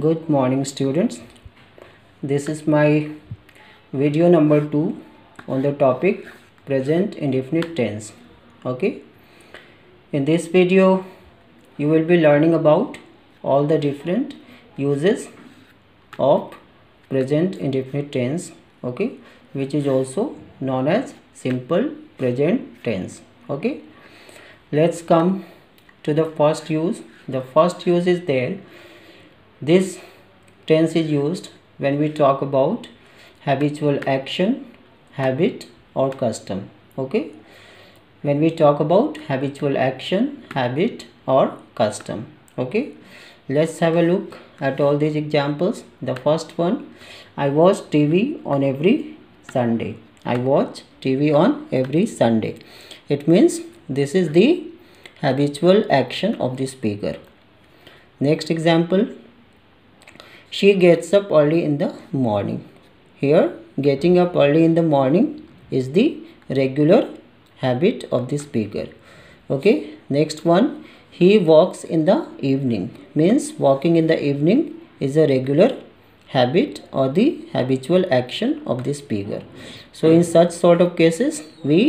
good morning students. This is my video number 2 on the topic present indefinite tense. Okay? In this video you will be learning about all the different uses of present indefinite tense okay? Which is also known as simple present tense okay? Let's come to the first use. The first use is there this tense is used when we talk about habitual action habit or custom okay? When we talk about habitual action habit or custom okay? Let's have a look at all these examples. The first one i watch tv on every sunday. I watch tv on every sunday. It means this is the habitual action of the speaker. Next example she gets up early in the morning. Here getting up early in the morning is the regular habit of the speaker okay next one. He walks in the evening. Means walking in the evening is a regular habit or the habitual action of the speaker so in such sort of cases we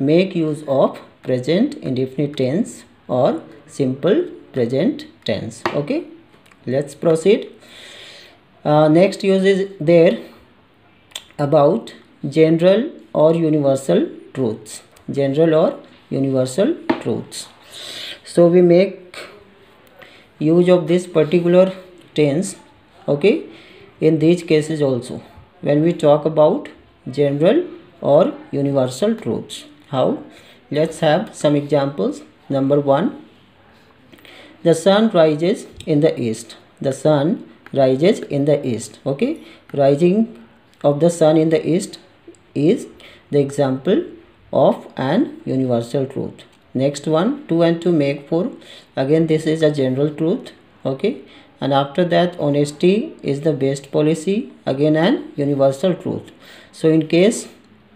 make use of present indefinite tense or simple present tense. Okay let's proceed. Uh, next use is there about general or universal truths. General or universal truths. So we make use of this particular tense okay in these cases also. When we talk about general or universal truths. How? Let's have some examples. Number one the sun rises in the east. The sun rises in the east. Okay? Rising of the sun in the east is the example of an universal truth. Next one 2 and 2 make 4 again this is a general truth. Okay? And after that honesty is the best policy. Again an universal truth. So in case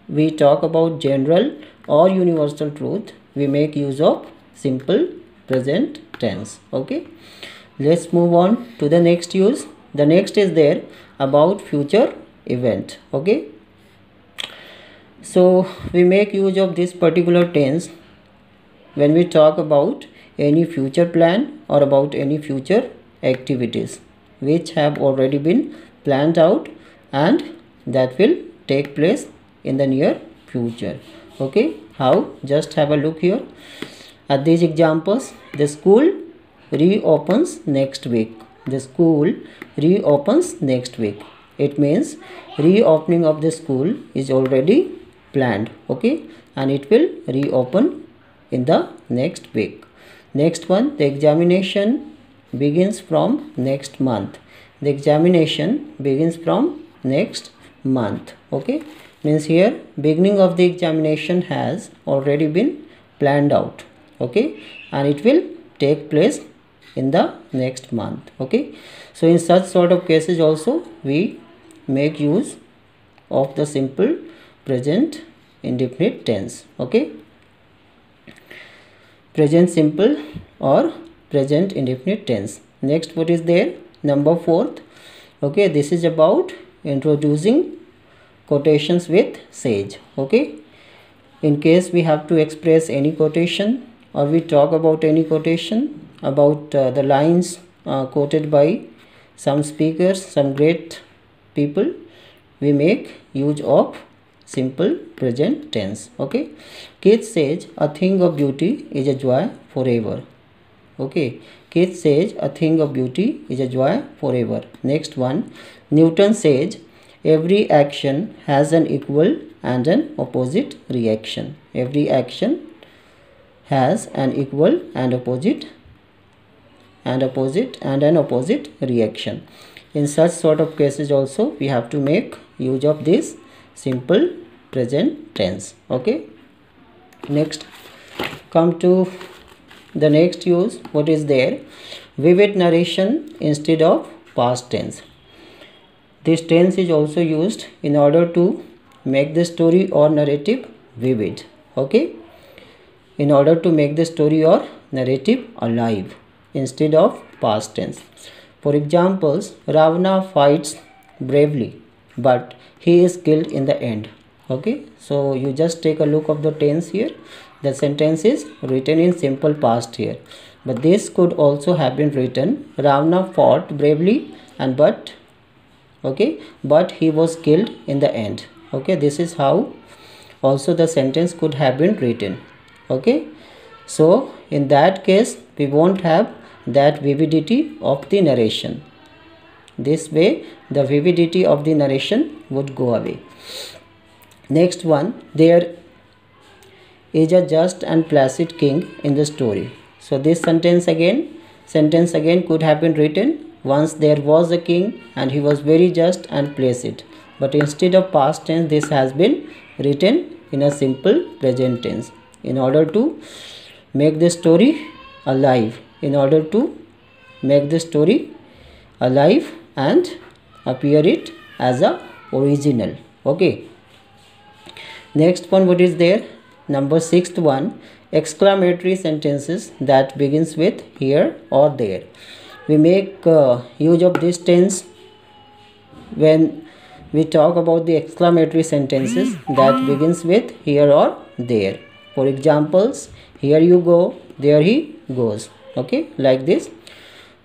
we talk about general or universal truth we make use of simple present tense okay? Let's move on to the next use. The next is there about future event okay? So we make use of this particular tense when we talk about any future plan or about any future activities which have already been planned out and that will take place in the near future okay? How? Just have a look here at these examples the school reopens next week. The school reopens next week. It means reopening of the school is already planned okay? And it will reopen in the next week. Next one the examination begins from next month. The examination begins from next month okay? Means here beginning of the examination has already been planned out okay? And it will take place in the next month okay? So in such sort of cases also we make use of the simple present indefinite tense okay? Present simple or present indefinite tense. Next what is there? Number fourth okay? This is about introducing quotations with sage okay? In case we have to express any quotation we talk about any quotation about uh, the lines uh, quoted by some speakers some great people. We make use of simple present tense okay? Keats says a thing of beauty is a joy forever. Okay? Keats says a thing of beauty is a joy forever. Next one. Newton says every action has an equal and an opposite reaction. Every action has an equal and opposite and opposite and an opposite reaction. In such sort of cases also we have to make use of this simple present tense. Okay? Next come to the next use. What is there? Vivid narration instead of past tense. This tense is also used in order to make the story or narrative vivid. Okay in order to make the story or narrative alive instead of past tense. For examples ravana fights bravely but he is killed in the end. Okay? So you just take a look of the tense here. The sentence is written in simple past here. But this could also have been written ravana fought bravely and but okay? But he was killed in the end. Okay? This is how also the sentence could have been written okay? So in that case we won't have that vividity of the narration. This way the vividity of the narration would go away. Next one there is a just and placid king in the story. So this sentence again sentence again could have been written. Once there was a king and he was very just and placid. But instead of past tense this has been written in a simple present tense in order to make the story alive. In order to make the story alive and appear it as a original. Okay. Next one what is there? Number sixth one exclamatory sentences that begins with here or there. We make uh, use of this tense when we talk about the exclamatory sentences that begins with here or there for examples here you go there he goes. Okay like this.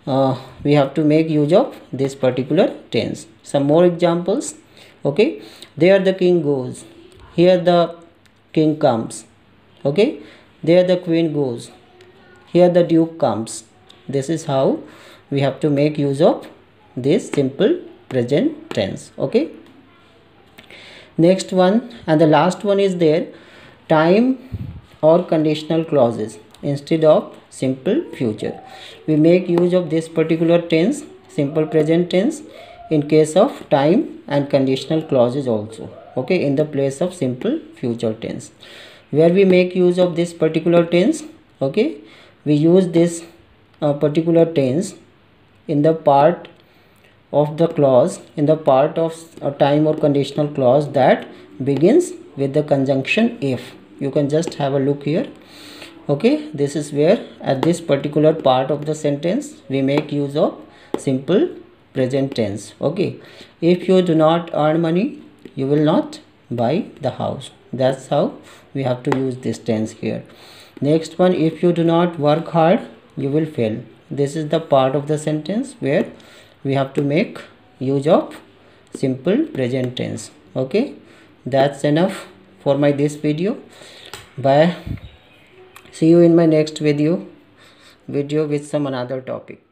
Uh, we have to make use of this particular tense. Some more examples. Okay there the king goes. Here the king comes. Okay there the queen goes. Here the duke comes. This is how we have to make use of this simple present tense. Okay. Next one and the last one is there time or conditional clauses instead of simple future. We make use of this particular tense simple present tense in case of time and conditional clauses also okay in the place of simple future tense. Where we make use of this particular tense okay we use this uh, particular tense in the part of the clause in the part of a time or conditional clause that begins with the conjunction if you can just have a look here. Okay this is where at this particular part of the sentence we make use of simple present tense. Okay if you do not earn money you will not buy the house. That's how we have to use this tense here. Next one if you do not work hard you will fail. This is the part of the sentence where we have to make use of simple present tense. Okay that's enough for my this video. Bye. See you in my next video. Video with some another topic